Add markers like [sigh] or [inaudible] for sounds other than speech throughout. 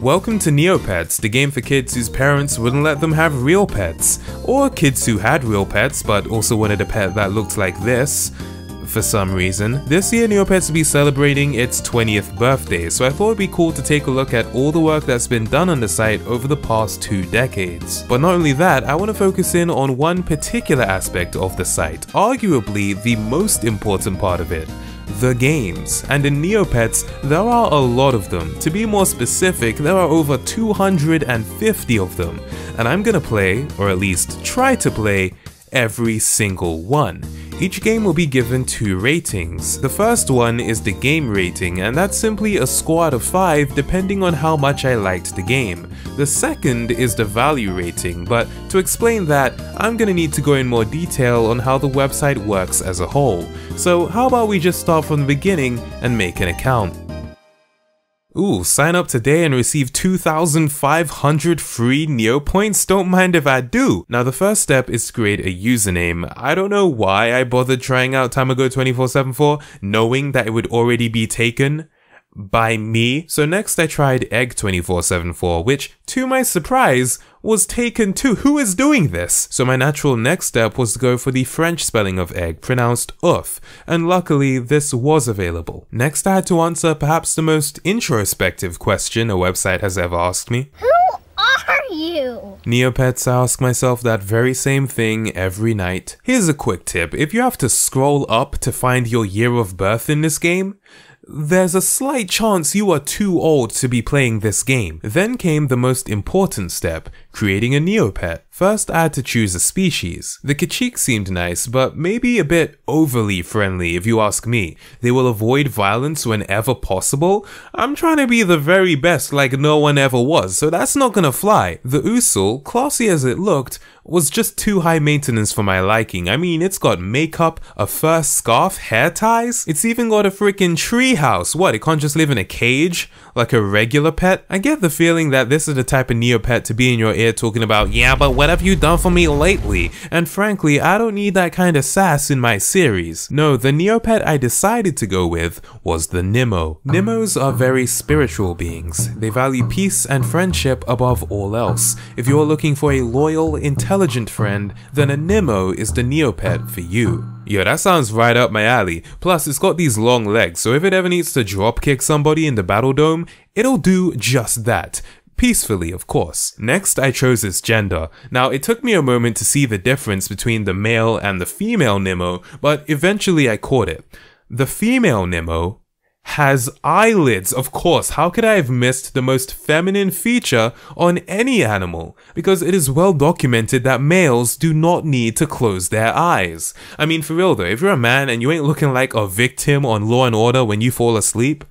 Welcome to Neopets, the game for kids whose parents wouldn't let them have real pets, or kids who had real pets but also wanted a pet that looked like this. For some reason, this year Neopets will be celebrating its 20th birthday, so I thought it'd be cool to take a look at all the work that's been done on the site over the past two decades. But not only that, I want to focus in on one particular aspect of the site, arguably the most important part of it, the games. And in Neopets, there are a lot of them. To be more specific, there are over 250 of them. And I'm gonna play, or at least try to play, every single one. Each game will be given two ratings. The first one is the game rating, and that's simply a score out of 5 depending on how much I liked the game. The second is the value rating, but to explain that, I'm gonna need to go in more detail on how the website works as a whole. So how about we just start from the beginning and make an account. Ooh, sign up today and receive 2,500 free Neo points? Don't mind if I do. Now the first step is to create a username. I don't know why I bothered trying out Tamago2474 knowing that it would already be taken by me. So next I tried Egg2474, which, to my surprise, was taken too. Who is doing this? So my natural next step was to go for the French spelling of egg, pronounced ouf, and luckily this was available. Next I had to answer perhaps the most introspective question a website has ever asked me. Who are you? Neopets, I ask myself that very same thing every night. Here's a quick tip. If you have to scroll up to find your year of birth in this game, there's a slight chance you are too old to be playing this game. Then came the most important step, creating a Neopet. First I had to choose a species. The Kacheek seemed nice, but maybe a bit overly friendly if you ask me. They will avoid violence whenever possible. I'm trying to be the very best like no one ever was, so that's not gonna fly. The Usul, classy as it looked, was just too high maintenance for my liking. I mean, it's got makeup, a fur scarf, hair ties. It's even got a freaking tree house. What, it can't just live in a cage? Like a regular pet? I get the feeling that this is the type of Neopet to be in your ear talking about, yeah, but what have you done for me lately? And frankly, I don't need that kind of sass in my series. No, the Neopet I decided to go with was the Nimmo. Nimmos are very spiritual beings. They value peace and friendship above all else. If you're looking for a loyal, intelligent friend, then a Nimmo is the Neopet for you. Yo, that sounds right up my alley. Plus, it's got these long legs, so if it ever needs to drop kick somebody in the battle dome, it'll do just that. Peacefully, of course. Next, I chose its gender. Now, it took me a moment to see the difference between the male and the female Nimmo, but eventually I caught it. The female Nimmo has eyelids. Of course, how could I have missed the most feminine feature on any animal? Because it is well documented that males do not need to close their eyes. I mean, for real though, if you're a man and you ain't looking like a victim on Law and Order when you fall asleep,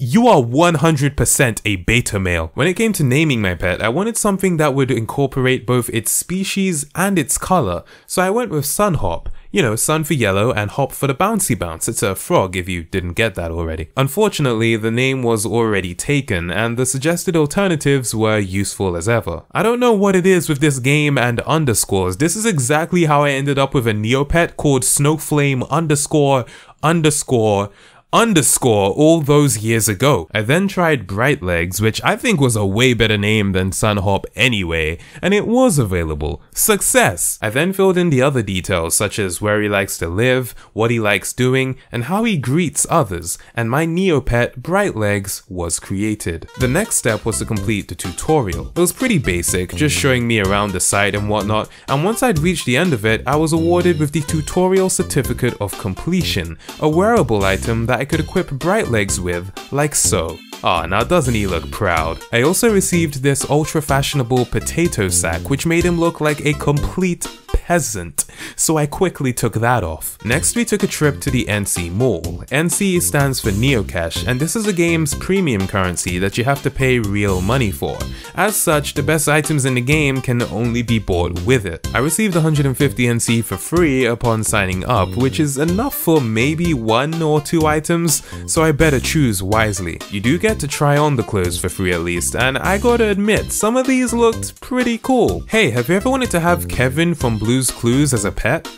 you are 100% a beta male. When it came to naming my pet, I wanted something that would incorporate both its species and its color, so I went with Sunhop. You know, sun for yellow and hop for the bouncy bounce. It's a frog if you didn't get that already. Unfortunately, the name was already taken and the suggested alternatives were useful as ever. I don't know what it is with this game and underscores. This is exactly how I ended up with a Neopet called Snowflame underscore underscore underscore all those years ago. I then tried Bright Legs, which I think was a way better name than Sunhop anyway, and it was available. Success! I then filled in the other details such as where he likes to live, what he likes doing, and how he greets others, and my Neopet Bright Legs was created. The next step was to complete the tutorial. It was pretty basic, just showing me around the site and whatnot, and once I'd reached the end of it, I was awarded with the Tutorial Certificate of Completion, a wearable item that I could equip Bright Legs with, like so. Ah, now doesn't he look proud? I also received this ultra fashionable potato sack which made him look like a complete peasant, so I quickly took that off. Next we took a trip to the NC Mall. NC stands for Neocash and this is the game's premium currency that you have to pay real money for. As such, the best items in the game can only be bought with it. I received 150 NC for free upon signing up, which is enough for maybe one or two items, so I better choose wisely. You do get to try on the clothes for free at least, and I gotta admit, some of these looked pretty cool. Hey, have you ever wanted to have Kevin from Blue's Clues as a pet?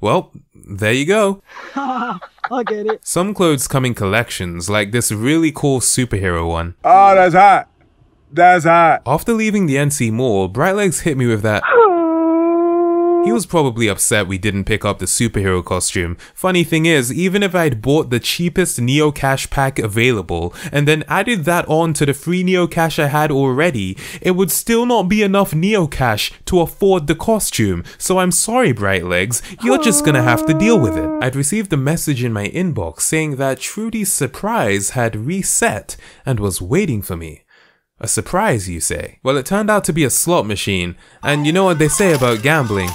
Well, there you go. [laughs] I get it. Some clothes come in collections, like this really cool superhero one. Oh, that's hot. That's hot. After leaving the NC Mall, Brightlegs hit me with that. [laughs] He was probably upset we didn't pick up the superhero costume. Funny thing is, even if I'd bought the cheapest Neo Cash pack available and then added that on to the free Neo Cash I had already, it would still not be enough Neo Cash to afford the costume. So I'm sorry, Brightlegs, you're just gonna have to deal with it. I'd received a message in my inbox saying that Trudy's surprise had reset and was waiting for me. A surprise, you say? Well, it turned out to be a slot machine, and you know what they say about gambling.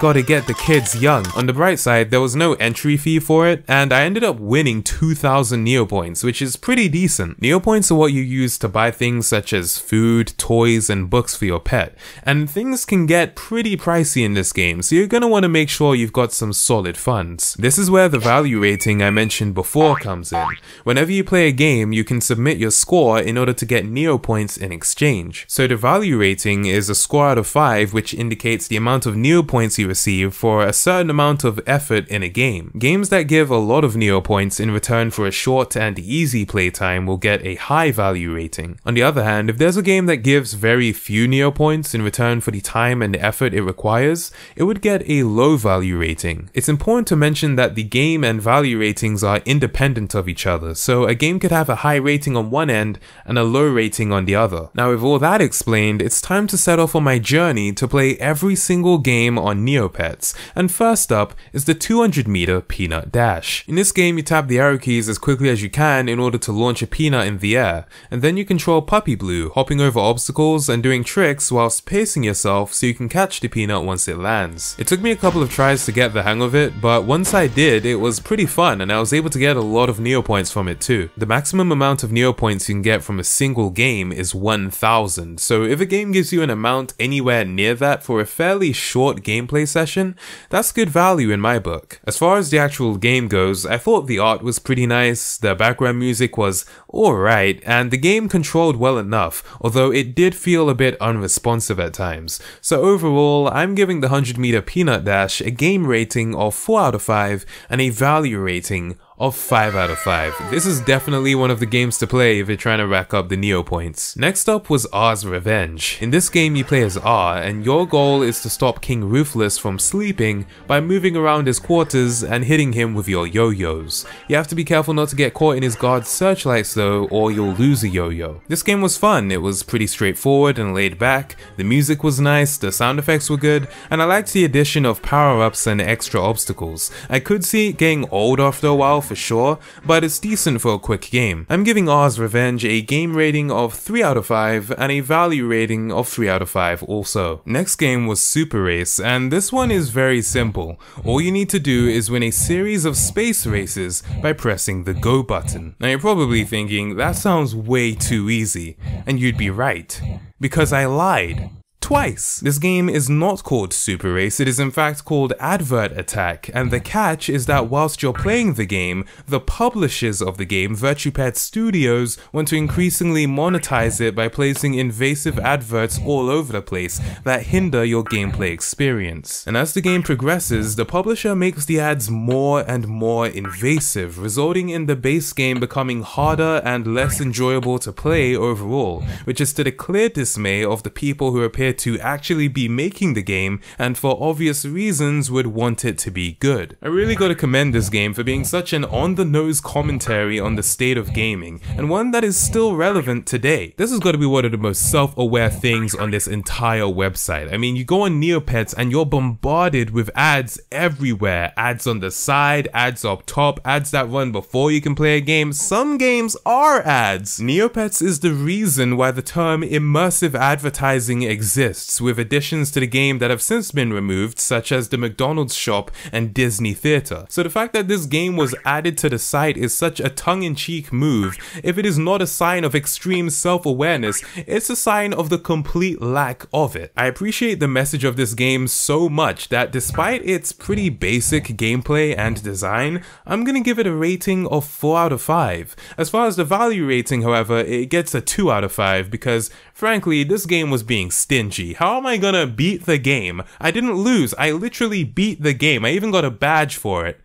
Gotta get the kids young. On the bright side, there was no entry fee for it, and I ended up winning 2000 Neopoints, which is pretty decent. Neopoints are what you use to buy things such as food, toys, and books for your pet, and things can get pretty pricey in this game, so you're gonna wanna make sure you've got some solid funds. This is where the value rating I mentioned before comes in. Whenever you play a game, you can submit your score in order to get Neopoints in exchange. So the value rating is a score out of 5, which indicates the amount of Neopoints you receive for a certain amount of effort in a game. Games that give a lot of Neo points in return for a short and easy playtime will get a high value rating. On the other hand, if there's a game that gives very few Neo points in return for the time and effort it requires, it would get a low value rating. It's important to mention that the game and value ratings are independent of each other, so a game could have a high rating on one end and a low rating on the other. Now with all that explained, it's time to set off on my journey to play every single game on Neopets, and first up is the 200 meter peanut dash. In this game you tap the arrow keys as quickly as you can in order to launch a peanut in the air, and then you control Puppyblew, hopping over obstacles and doing tricks whilst pacing yourself so you can catch the peanut once it lands. It took me a couple of tries to get the hang of it, but once I did, it was pretty fun and I was able to get a lot of Neo points from it too. The maximum amount of Neo points you can get from a single game is 1000, so if a game gives you an amount anywhere near that for a fairly short gameplay session, that's good value in my book. As far as the actual game goes, I thought the art was pretty nice, the background music was alright, and the game controlled well enough, although it did feel a bit unresponsive at times. So overall, I'm giving the 100 meter peanut dash a game rating of 4 out of 5 and a value rating of 5 out of 5. This is definitely one of the games to play if you're trying to rack up the Neo points. Next up was AAA's Revenge. In this game you play as AAA and your goal is to stop King Ruthless from sleeping by moving around his quarters and hitting him with your yo-yos. You have to be careful not to get caught in his guard's searchlights though or you'll lose a yo-yo. This game was fun, it was pretty straightforward and laid back, the music was nice, the sound effects were good, and I liked the addition of power-ups and extra obstacles. I could see it getting old after a while for sure, but it's decent for a quick game. I'm giving AAA's Revenge a game rating of 3 out of 5 and a value rating of 3 out of 5 also. Next game was Super Race, and this one is very simple. All you need to do is win a series of space races by pressing the go button. Now you're probably thinking, that sounds way too easy, and you'd be right, because I lied twice. This game is not called Super Race, it is in fact called Advert Attack, and the catch is that whilst you're playing the game, the publishers of the game, Virtupet Studios, want to increasingly monetize it by placing invasive adverts all over the place that hinder your gameplay experience. And as the game progresses, the publisher makes the ads more and more invasive, resulting in the base game becoming harder and less enjoyable to play overall, which is to the clear dismay of the people who appear to actually be making the game and for obvious reasons would want it to be good. I really gotta commend this game for being such an on-the-nose commentary on the state of gaming, and one that is still relevant today. This has gotta be one of the most self-aware things on this entire website. I mean, you go on Neopets and you're bombarded with ads everywhere. Ads on the side, ads up top, ads that run before you can play a game. Some games are ads. Neopets is the reason why the term immersive advertising exists exists, with additions to the game that have since been removed, such as the McDonald's shop and Disney Theatre. So the fact that this game was added to the site is such a tongue-in-cheek move. If it is not a sign of extreme self-awareness, it's a sign of the complete lack of it. I appreciate the message of this game so much that despite its pretty basic gameplay and design, I'm gonna give it a rating of 4 out of 5. As far as the value rating, however, it gets a 2 out of 5 because Frankly, this game was being stingy. How am I gonna beat the game? I didn't lose, I literally beat the game. I even got a badge for it.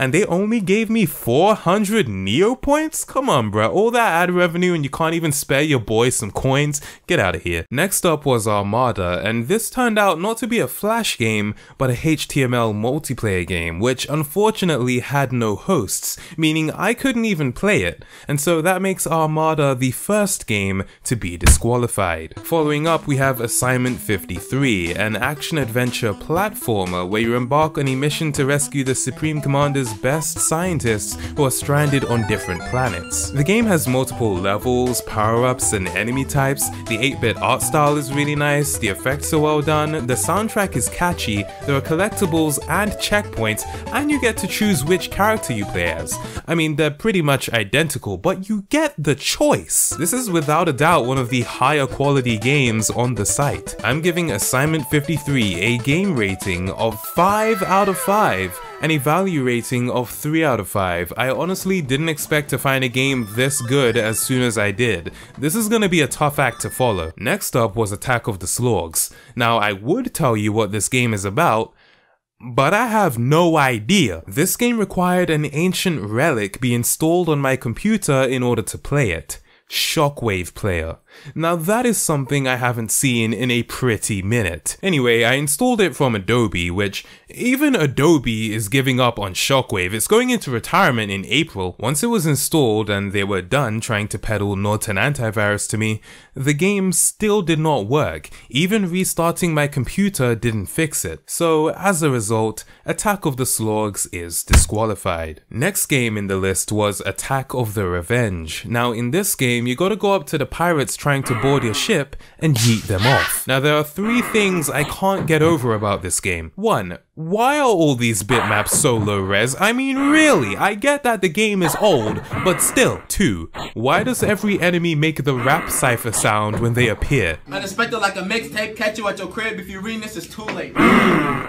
And they only gave me 400 Neo points? Come on, bro. All that ad revenue and you can't even spare your boys some coins? Get out of here. Next up was Armada, and this turned out not to be a Flash game, but a HTML multiplayer game, which unfortunately had no hosts, meaning I couldn't even play it, and so that makes Armada the first game to be disqualified. Following up, we have Assignment 53, an action-adventure platformer where you embark on a mission to rescue the Supreme Commander's best scientists who are stranded on different planets. The game has multiple levels, power-ups, and enemy types, the 8-bit art style is really nice, the effects are well done, the soundtrack is catchy, there are collectibles and checkpoints, and you get to choose which character you play as. I mean, they're pretty much identical, but you get the choice. This is without a doubt one of the higher quality games on the site. I'm giving Assignment 53 a game rating of 5 out of 5 and a value rating of 3 out of 5. I honestly didn't expect to find a game this good as soon as I did. This is gonna be a tough act to follow. Next up was Attack of the Slorgs. Now I would tell you what this game is about, but I have no idea. This game required an ancient relic be installed on my computer in order to play it. Shockwave Player. Now that is something I haven't seen in a pretty minute. Anyway, I installed it from Adobe, which even Adobe is giving up on Shockwave. It's going into retirement in April. Once it was installed and they were done trying to peddle Norton antivirus to me, the game still did not work. Even restarting my computer didn't fix it. So as a result, Attack of the Slorgs is disqualified. Next game in the list was Attack of the Revenge. Now in this game, you gotta go up to the pirates trying to board your ship and yeet them off. Now there are three things I can't get over about this game. One, why are all these bitmaps so low res? I mean really, I get that the game is old, but still. Two, why does every enemy make the rap cipher sound when they appear? Unexpected like a mixtape, catch you at your crib. If you read this, it's too late.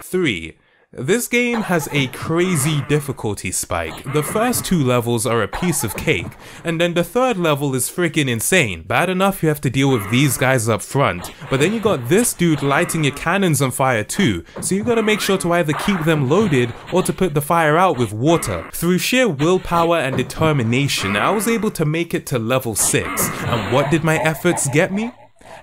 Three, this game has a crazy difficulty spike. The first two levels are a piece of cake, and then the third level is freaking insane. Bad enough you have to deal with these guys up front, but then you got this dude lighting your cannons on fire too, so you gotta make sure to either keep them loaded or to put the fire out with water. Through sheer willpower and determination, I was able to make it to level 6, and what did my efforts get me?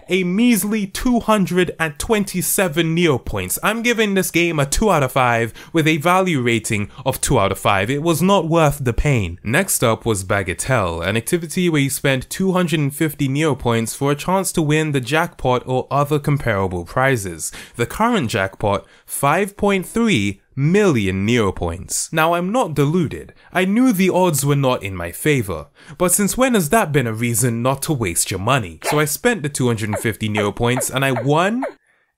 A measly 227 Neo points. I'm giving this game a 2 out of 5 with a value rating of 2 out of 5. It was not worth the pain. Next up was Bagatelle, an activity where you spend 250 Neo points for a chance to win the jackpot or other comparable prizes. The current jackpot, 5.3 million Neo points. Now I'm not deluded, I knew the odds were not in my favor, but since when has that been a reason not to waste your money? So I spent the 250 Neo points and I won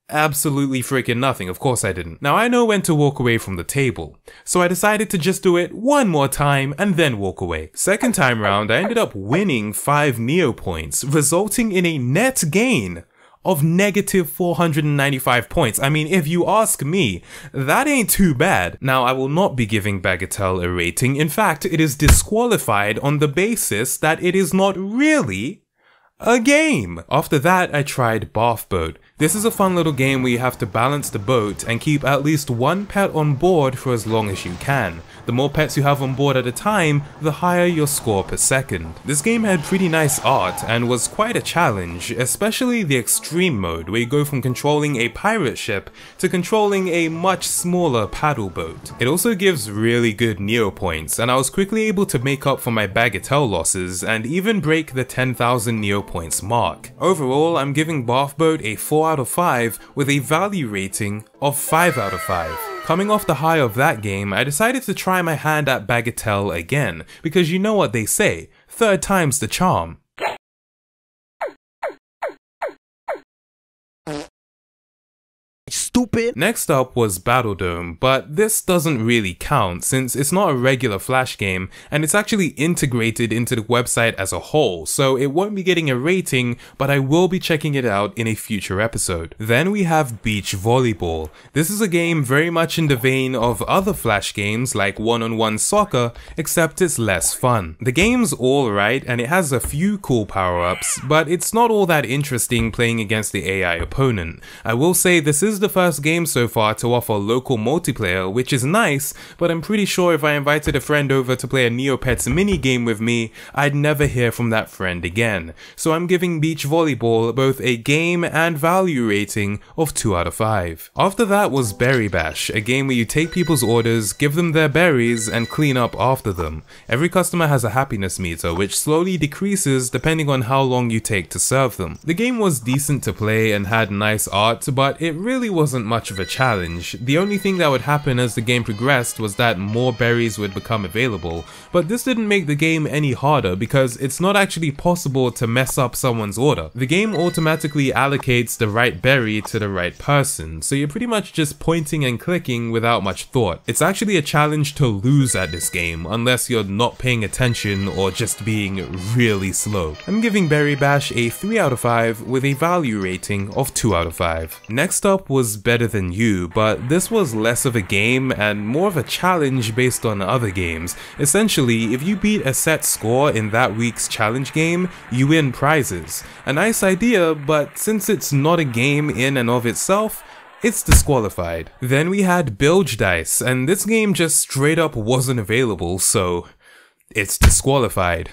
absolutely freaking nothing. Of course I didn't. Now I know when to walk away from the table, so I decided to just do it one more time and then walk away. Second time round, I ended up winning 5 Neo points, resulting in a net gain of negative 495 points. I mean, if you ask me, that ain't too bad. Now, I will not be giving Bagatelle a rating. In fact, it is disqualified on the basis that it is not really a game. After that, I tried Bath Boat. This is a fun little game where you have to balance the boat and keep at least one pet on board for as long as you can. The more pets you have on board at a time, the higher your score per second. This game had pretty nice art and was quite a challenge, especially the extreme mode where you go from controlling a pirate ship to controlling a much smaller paddle boat. It also gives really good Neo points and I was quickly able to make up for my Bagatelle losses and even break the 10,000 Neo points mark. Overall, I'm giving Bath Boat a 4 out of 5 with a value rating of 5 out of 5. Coming off the high of that game, I decided to try my hand at Bagatelle again, because you know what they say, third time's the charm. Stupid. Next up was Battledome, but this doesn't really count since it's not a regular Flash game and it's actually integrated into the website as a whole, so it won't be getting a rating, but I will be checking it out in a future episode. Then we have Beach Volleyball. This is a game very much in the vein of other Flash games like one-on-one -on -one soccer, except it's less fun. The game's alright and it has a few cool power-ups, but it's not all that interesting playing against the AI opponent. I will say this is the first game so far to offer local multiplayer, which is nice, but I'm pretty sure if I invited a friend over to play a Neopets mini game with me, I'd never hear from that friend again. So I'm giving beach volleyball both a game and value rating of 2 out of 5. After that was Berry Bash, a game where you take people's orders, give them their berries, and clean up after them. Every customer has a happiness meter, which slowly decreases depending on how long you take to serve them. The game was decent to play and had nice art, but it really wasn't much of a challenge. The only thing that would happen as the game progressed was that more berries would become available, but this didn't make the game any harder because it's not actually possible to mess up someone's order. The game automatically allocates the right berry to the right person, so you're pretty much just pointing and clicking without much thought. It's actually a challenge to lose at this game, unless you're not paying attention or just being really slow. I'm giving Berry Bash a 3 out of 5 with a value rating of 2 out of 5. Next up was Better Than You, but this was less of a game and more of a challenge based on other games. Essentially, if you beat a set score in that week's challenge game, you win prizes. A nice idea, but since it's not a game in and of itself, it's disqualified. Then we had Bilge Dice, and this game just straight up wasn't available, so it's disqualified.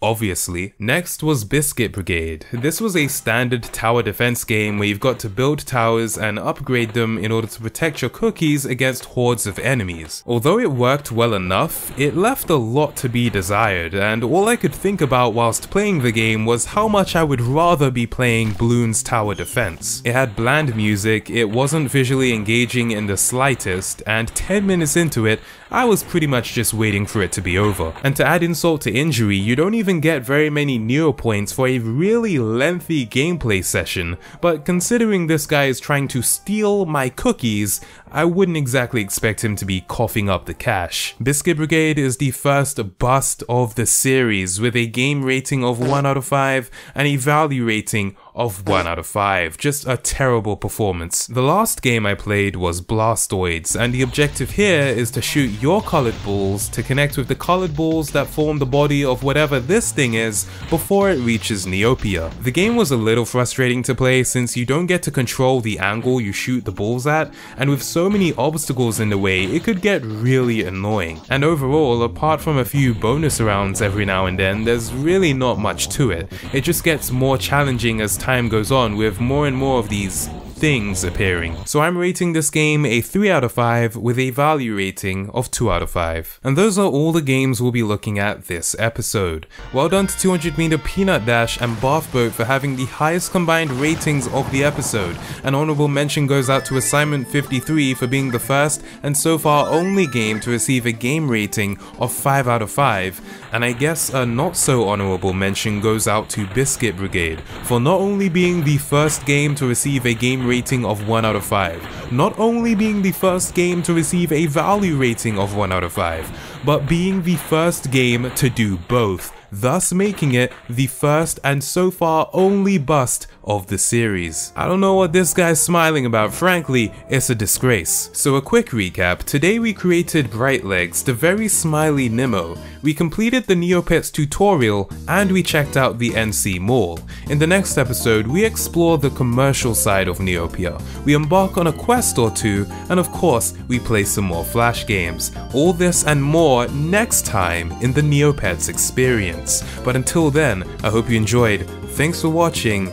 Obviously. Next was Biscuit Brigade. This was a standard tower defense game where you've got to build towers and upgrade them in order to protect your cookies against hordes of enemies. Although it worked well enough, it left a lot to be desired, and all I could think about whilst playing the game was how much I would rather be playing Bloons Tower Defense. It had bland music, it wasn't visually engaging in the slightest, and 10 minutes into it, I was pretty much just waiting for it to be over. And to add insult to injury, you don't even get very many Neo points for a really lengthy gameplay session, but considering this guy is trying to steal my cookies, I wouldn't exactly expect him to be coughing up the cash. Biscuit Brigade is the first bust of the series with a game rating of 1 out of 5 and a value rating of 1 out of 5. Just a terrible performance. The last game I played was Blastoids, and the objective here is to shoot your colored balls to connect with the colored balls that form the body of whatever this thing is before it reaches Neopia. The game was a little frustrating to play since you don't get to control the angle you shoot the balls at, and with so many obstacles in the way, it could get really annoying. And overall, apart from a few bonus rounds every now and then, there's really not much to it. It just gets more challenging as time goes on with more and more of these things appearing. So I'm rating this game a 3 out of 5 with a value rating of 2 out of 5. And those are all the games we'll be looking at this episode. Well done to 200 meter Peanut Dash and Bath Boat for having the highest combined ratings of the episode. An honorable mention goes out to Assignment 53 for being the first and so far only game to receive a game rating of 5 out of 5. And I guess a not so honorable mention goes out to Biscuit Brigade for not only being the first game to receive a game rating of 1 out of 5, not only being the first game to receive a value rating of 1 out of 5, but being the first game to do both thus making it the first and so far only bust of the series. I don't know what this guy's smiling about, frankly, it's a disgrace. So a quick recap, today we created Brightlegs, the very smiley Nimmo, we completed the Neopets tutorial, and we checked out the NC Mall. In the next episode, we explore the commercial side of Neopia, we embark on a quest or two, and of course, we play some more Flash games. All this and more next time in the Neopets experience. But until then, I hope you enjoyed, thanks for watching,